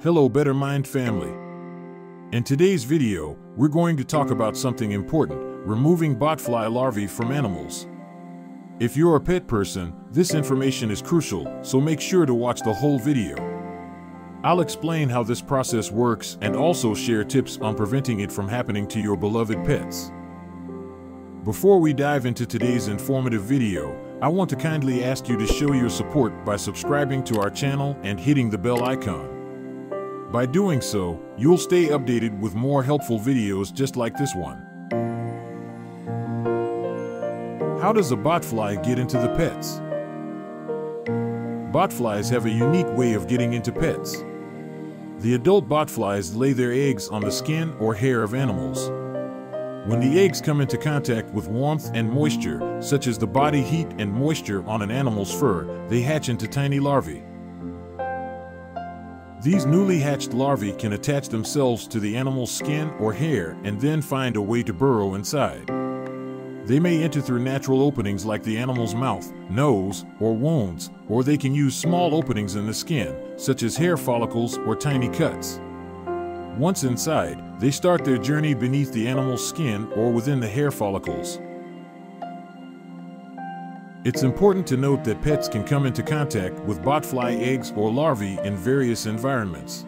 Hello Better Mind family. In today's video, we're going to talk about something important, removing botfly larvae from animals. If you're a pet person, this information is crucial, so make sure to watch the whole video. I'll explain how this process works and also share tips on preventing it from happening to your beloved pets. Before we dive into today's informative video, I want to kindly ask you to show your support by subscribing to our channel and hitting the bell icon. By doing so, you'll stay updated with more helpful videos just like this one. How does a botfly get into the pets? Botflies have a unique way of getting into pets. The adult botflies lay their eggs on the skin or hair of animals. When the eggs come into contact with warmth and moisture, such as the body heat and moisture on an animal's fur, they hatch into tiny larvae. These newly hatched larvae can attach themselves to the animal's skin or hair and then find a way to burrow inside. They may enter through natural openings like the animal's mouth, nose, or wounds, or they can use small openings in the skin, such as hair follicles or tiny cuts. Once inside, they start their journey beneath the animal's skin or within the hair follicles. It's important to note that pets can come into contact with botfly eggs or larvae in various environments.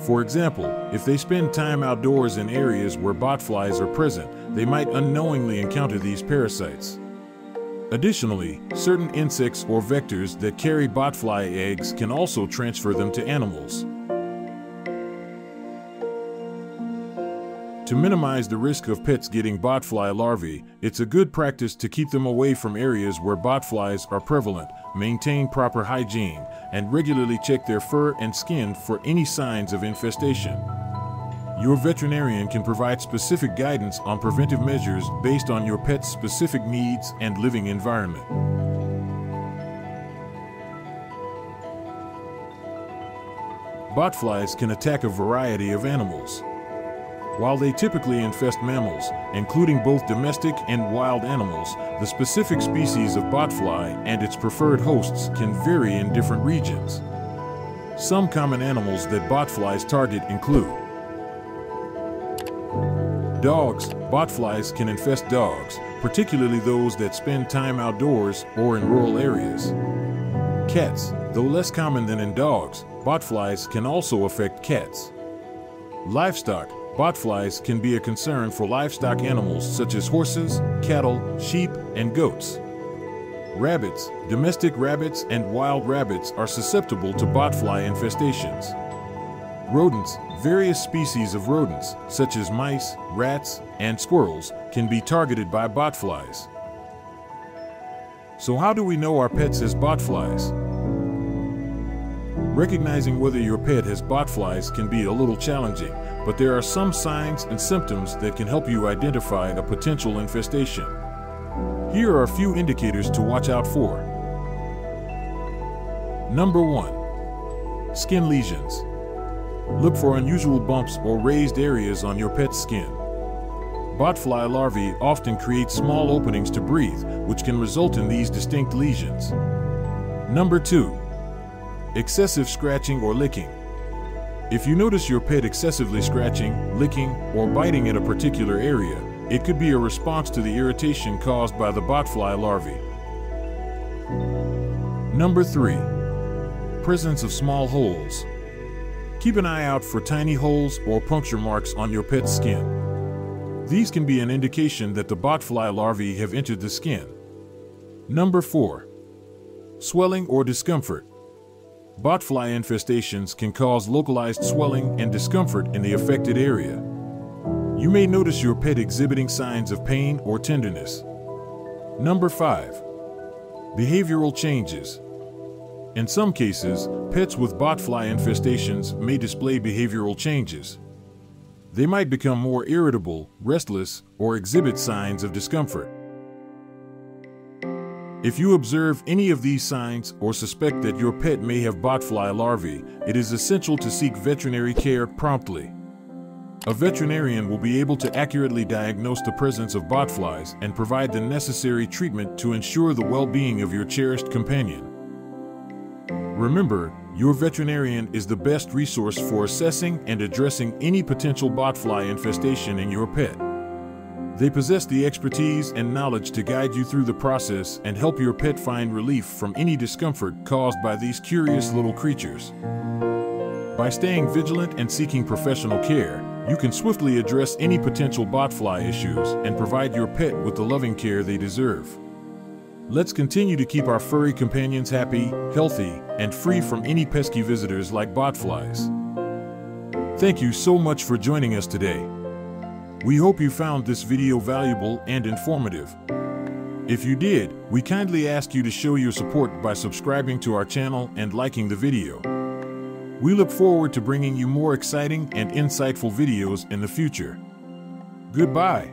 For example, if they spend time outdoors in areas where botflies are present, they might unknowingly encounter these parasites. Additionally, certain insects or vectors that carry botfly eggs can also transfer them to animals. To minimize the risk of pets getting botfly larvae, it's a good practice to keep them away from areas where botflies are prevalent, maintain proper hygiene, and regularly check their fur and skin for any signs of infestation. Your veterinarian can provide specific guidance on preventive measures based on your pet's specific needs and living environment. Botflies can attack a variety of animals. While they typically infest mammals, including both domestic and wild animals, the specific species of botfly and its preferred hosts can vary in different regions. Some common animals that botflies target include Dogs. Botflies can infest dogs, particularly those that spend time outdoors or in rural areas. Cats. Though less common than in dogs, botflies can also affect cats. Livestock. Botflies can be a concern for livestock animals such as horses, cattle, sheep, and goats. Rabbits, domestic rabbits, and wild rabbits are susceptible to botfly infestations. Rodents, various species of rodents, such as mice, rats, and squirrels, can be targeted by botflies. So, how do we know our pets has botflies? Recognizing whether your pet has botflies can be a little challenging, but there are some signs and symptoms that can help you identify a potential infestation. Here are a few indicators to watch out for. Number 1. Skin lesions. Look for unusual bumps or raised areas on your pet's skin. Botfly larvae often create small openings to breathe, which can result in these distinct lesions. Number 2. Excessive scratching or licking. If you notice your pet excessively scratching, licking, or biting in a particular area, it could be a response to the irritation caused by the botfly larvae. Number 3. Presence of small holes. Keep an eye out for tiny holes or puncture marks on your pet's skin. These can be an indication that the botfly larvae have entered the skin. Number 4. Swelling or discomfort. Botfly infestations can cause localized swelling and discomfort in the affected area. You may notice your pet exhibiting signs of pain or tenderness. Number 5. Behavioral changes. In some cases, pets with botfly infestations may display behavioral changes. They might become more irritable, restless, or exhibit signs of discomfort. If you observe any of these signs or suspect that your pet may have botfly larvae, it is essential to seek veterinary care promptly. A veterinarian will be able to accurately diagnose the presence of botflies and provide the necessary treatment to ensure the well-being of your cherished companion. Remember, your veterinarian is the best resource for assessing and addressing any potential botfly infestation in your pet. They possess the expertise and knowledge to guide you through the process and help your pet find relief from any discomfort caused by these curious little creatures. By staying vigilant and seeking professional care, you can swiftly address any potential botfly issues and provide your pet with the loving care they deserve. Let's continue to keep our furry companions happy, healthy, and free from any pesky visitors like botflies. Thank you so much for joining us today. We hope you found this video valuable and informative. If you did, we kindly ask you to show your support by subscribing to our channel and liking the video. We look forward to bringing you more exciting and insightful videos in the future. Goodbye.